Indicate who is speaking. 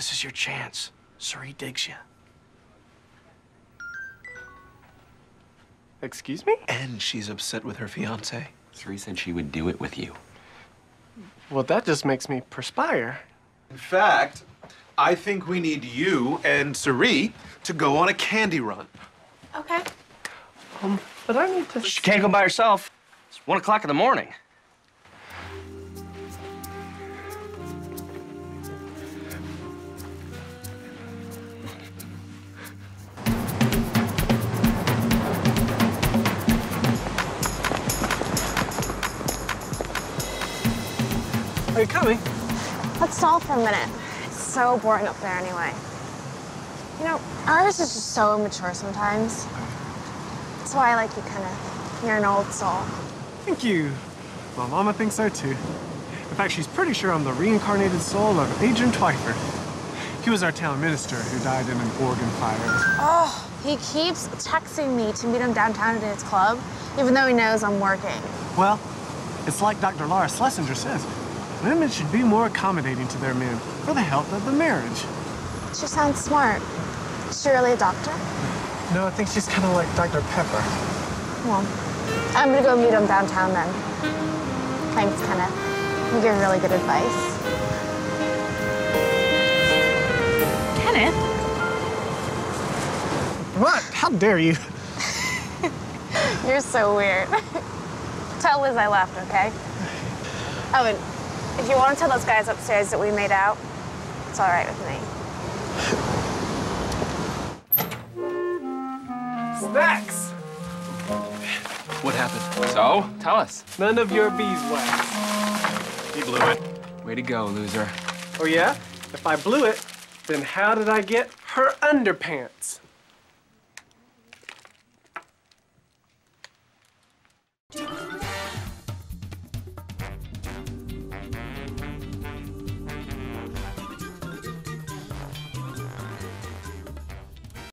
Speaker 1: This is your chance. Cerie digs you.
Speaker 2: Excuse me?
Speaker 1: And she's upset with her fiance.
Speaker 3: Cerie said she would do it with you.
Speaker 2: Well, that just makes me perspire.
Speaker 4: In fact, I think we need you and Cerie to go on a candy run.
Speaker 5: Okay.
Speaker 2: Um, but I need to.
Speaker 3: She can't go by herself. It's one o'clock in the morning.
Speaker 2: Are you coming?
Speaker 5: Let's stall for a minute. It's so boring up there anyway. You know, ours is just so immature sometimes. That's why I like you kind of. You're an old soul.
Speaker 2: Thank you. My mama thinks so too. In fact, she's pretty sure I'm the reincarnated soul of Adrian Twyford. He was our town minister who died in an organ fire.
Speaker 5: Oh, he keeps texting me to meet him downtown at his club, even though he knows I'm working.
Speaker 2: Well, it's like Dr. Laura Schlesinger says. Women should be more accommodating to their men for the health of the marriage.
Speaker 5: She sounds smart. Is she really a doctor?
Speaker 2: No, I think she's kind of like Dr. Pepper.
Speaker 5: Well, I'm gonna go meet him downtown then. Thanks, Kenneth. You give really good advice.
Speaker 6: Kenneth?
Speaker 2: What? How dare you?
Speaker 5: You're so weird. tell Liz I left, okay? Oh, and if you want to tell those guys upstairs that we made out, it's all right with me.
Speaker 2: Snacks!
Speaker 1: What happened?
Speaker 3: So, tell us.
Speaker 2: None of your beeswax.
Speaker 4: He blew it.
Speaker 3: Way to go, loser.
Speaker 2: Oh, yeah? If I blew it, then how did I get her underpants?